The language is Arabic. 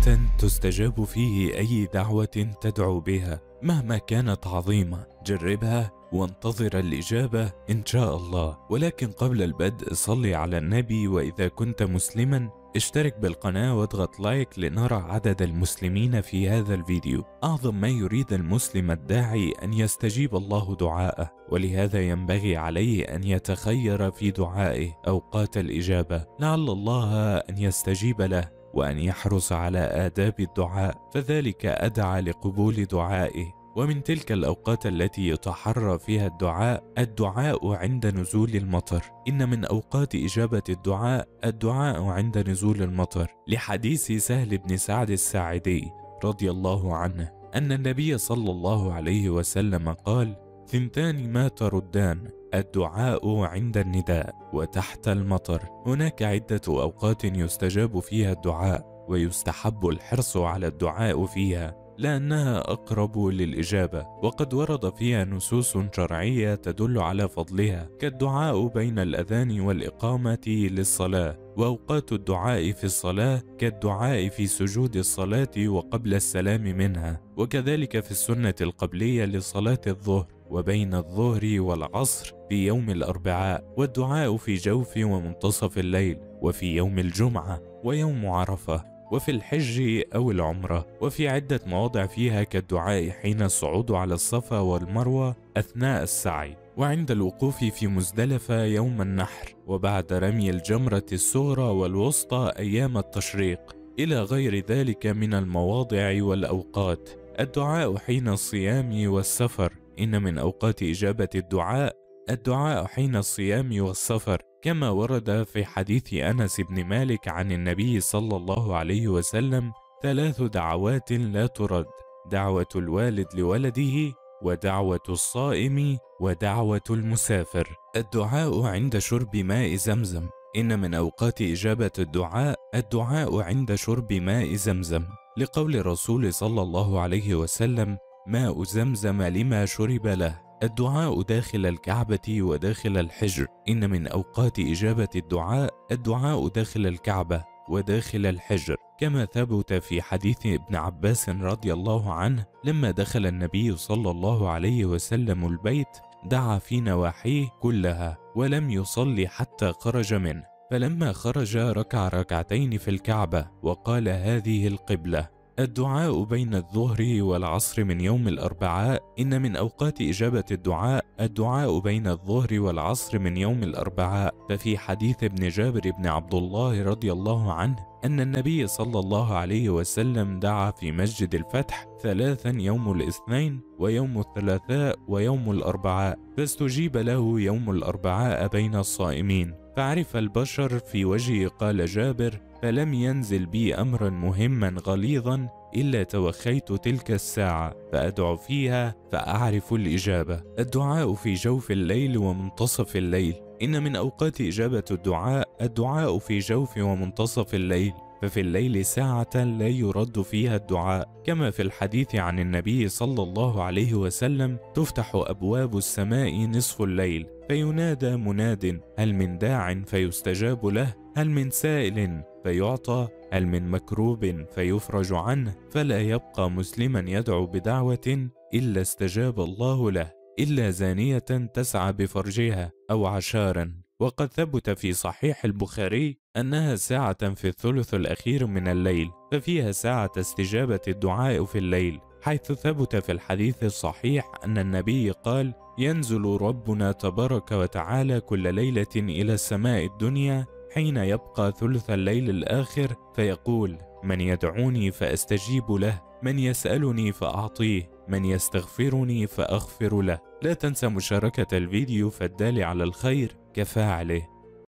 وقتا تستجاب فيه أي دعوة تدعو بها مهما كانت عظيمة. جربها وانتظر الإجابة إن شاء الله. ولكن قبل البدء صلي على النبي وإذا كنت مسلما اشترك بالقناة واضغط لايك لنرى عدد المسلمين في هذا الفيديو. أعظم ما يريد المسلم الداعي أن يستجيب الله دعاءه ولهذا ينبغي عليه أن يتخير في دعائه أوقات الإجابة. لعل الله أن يستجيب له. وأن يحرص على آداب الدعاء فذلك أدعى لقبول دعائه. ومن تلك الأوقات التي يتحرى فيها الدعاء الدعاء عند نزول المطر. إن من أوقات إجابة الدعاء الدعاء عند نزول المطر. لحديث سهل بن سعد الساعدي رضي الله عنه أن النبي صلى الله عليه وسلم قال ثنتان ما تردان الدعاء عند النداء وتحت المطر. هناك عدة أوقات يستجاب فيها الدعاء ويستحب الحرص على الدعاء فيها لأنها أقرب للإجابة وقد ورد فيها نصوص شرعية تدل على فضلها. كالدعاء بين الأذان والإقامة للصلاة وأوقات الدعاء في الصلاة كالدعاء في سجود الصلاة وقبل السلام منها وكذلك في السنة القبلية لصلاة الظهر. وبين الظهر والعصر في يوم الأربعاء والدعاء في جوف ومنتصف الليل وفي يوم الجمعة ويوم عرفة وفي الحج أو العمرة وفي عدة مواضع فيها كالدعاء حين الصعود على الصفا والمروة أثناء السعي وعند الوقوف في مزدلفة يوم النحر وبعد رمي الجمرة الصغرى والوسطى أيام التشريق إلى غير ذلك من المواضع والأوقات الدعاء حين الصيام والسفر إن من أوقات إجابة الدعاء الدعاء حين الصيام والسفر كما ورد في حديث أنس بن مالك عن النبي صلى الله عليه وسلم ثلاث دعوات لا ترد دعوة الوالد لولده ودعوة الصائم ودعوة المسافر. الدعاء عند شرب ماء زمزم. إن من أوقات إجابة الدعاء الدعاء عند شرب ماء زمزم. لقول الرسول صلى الله عليه وسلم ماء زمزم لما شرب له. الدعاء داخل الكعبة وداخل الحجر. إن من أوقات إجابة الدعاء الدعاء داخل الكعبة وداخل الحجر. كما ثبت في حديث ابن عباس رضي الله عنه لما دخل النبي صلى الله عليه وسلم البيت دعا في نواحيه كلها ولم يصلي حتى خرج منه. فلما خرج ركع ركعتين في الكعبة وقال هذه القبلة الدعاء بين الظهر والعصر من يوم الأربعاء. إن من أوقات إجابة الدعاء الدعاء بين الظهر والعصر من يوم الأربعاء. ففي حديث ابن جابر بن عبد الله رضي الله عنه أن النبي صلى الله عليه وسلم دعا في مسجد الفتح ثلاثا يوم الاثنين ويوم الثلاثاء ويوم الأربعاء. فاستجيب له يوم الأربعاء بين الصائمين. فعرف البشر في وجهه قال جابر فلم ينزل بي أمرا مهما غليظا إلا توخيت تلك الساعة فادعو فيها فأعرف الإجابة. الدعاء في جوف الليل ومنتصف الليل. إن من أوقات إجابة الدعاء الدعاء في جوف ومنتصف الليل. ففي الليل ساعة لا يرد فيها الدعاء كما في الحديث عن النبي صلى الله عليه وسلم تفتح أبواب السماء نصف الليل فينادى مناد هل من داع فيستجاب له؟ هل من سائل فيعطى؟ هل من مكروب فيفرج عنه؟ فلا يبقى مسلما يدعو بدعوة إلا استجاب الله له إلا زانية تسعى بفرجها أو عشارا. وقد ثبت في صحيح البخاري أنها ساعة في الثلث الأخير من الليل ففيها ساعة استجابة الدعاء في الليل حيث ثبت في الحديث الصحيح أن النبي قال ينزل ربنا تبارك وتعالى كل ليلة إلى السماء الدنيا حين يبقى ثلث الليل الآخر فيقول من يدعوني فأستجيب له من يسألني فأعطيه من يستغفرني فأغفر له. لا تنسى مشاركة الفيديو فالدال على الخير كفاعله.